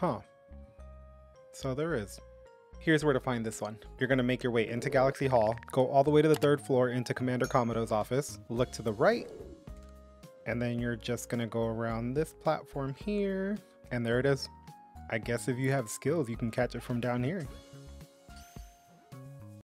Huh. So there is. Here's where to find this one. You're gonna make your way into Galaxy Hall, go all the way to the third floor into Commander Kamado's office, look to the right, and then you're just gonna go around this platform here, and there it is. I guess if you have skills, you can catch it from down here.